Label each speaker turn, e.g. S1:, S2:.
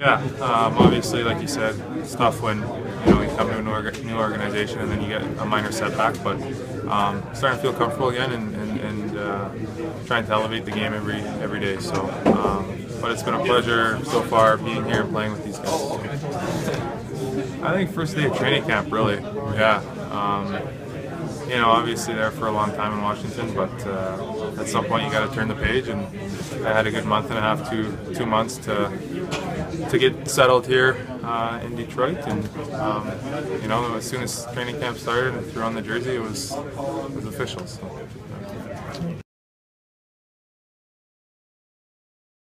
S1: Yeah, um, obviously, like you said, it's tough when you know you come to a new, orga- new organization and then you get a minor setback. But um, starting to feel comfortable again and, and, and uh, trying to elevate the game every every day. So, um, but it's been a pleasure so far being here and playing with these guys. I think first day of training camp, really. Yeah. You know, obviously there for a long time in Washington, but uh, at some point you got to turn the page, and I had a good month and a half, two two months to to get settled here uh, in Detroit, and um, you know, as soon as training camp started and threw on the jersey, it was it was official. So.